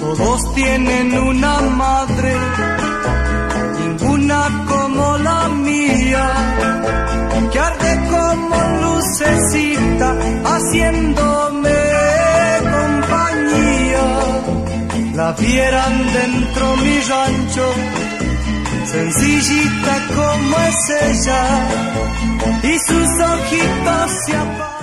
Todos tienen una madre, La vieran dentro mi rancho, sencillita como es ella, y sus ojitos se apagan.